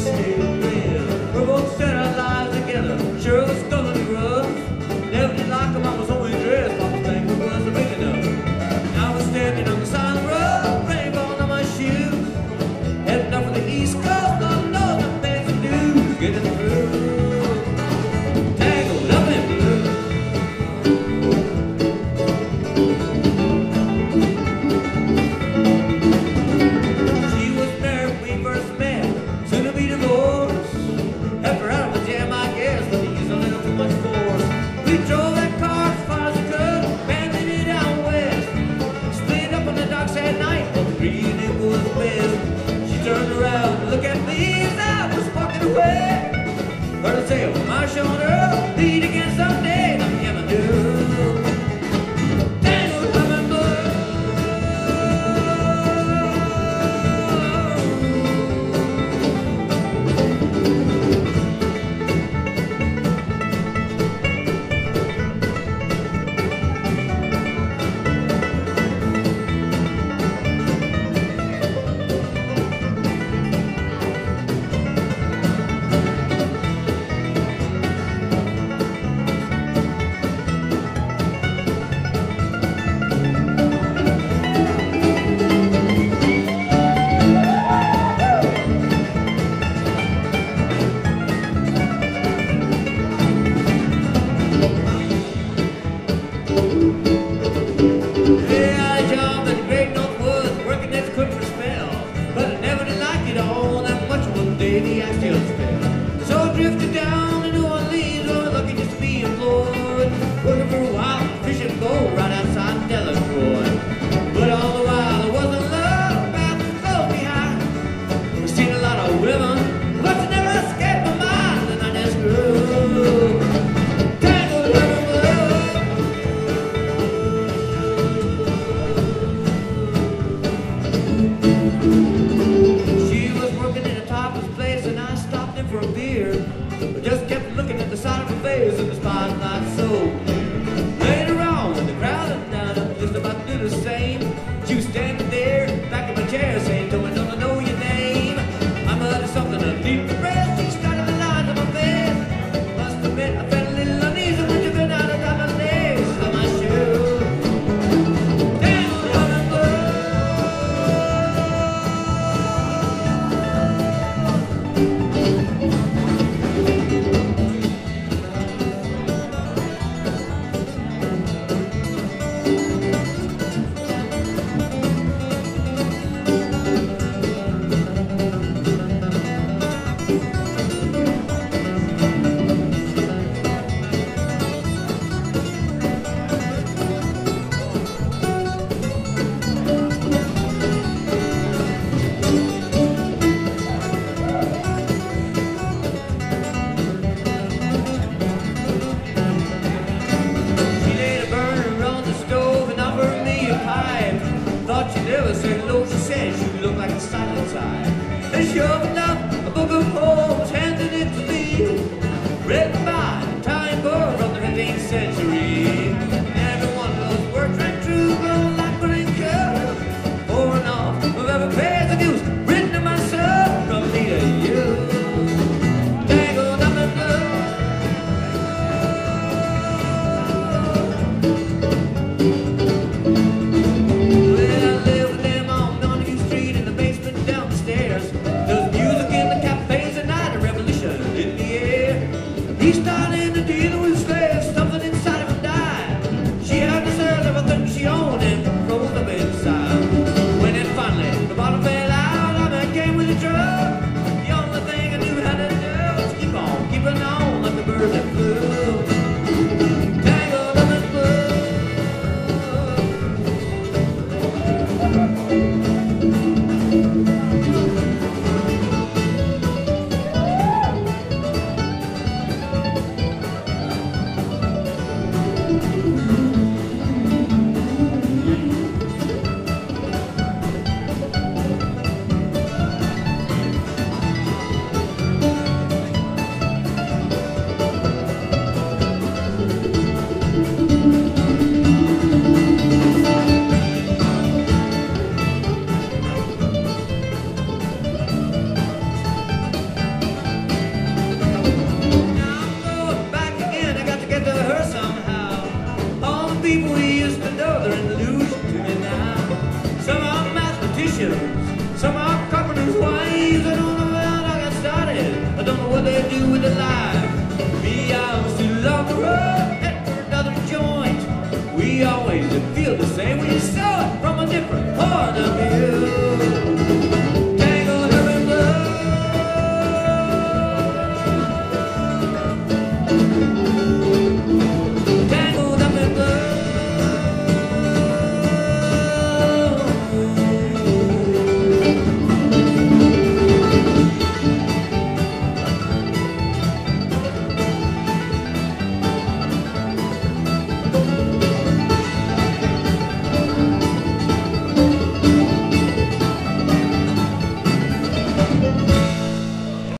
stay. shoulder. they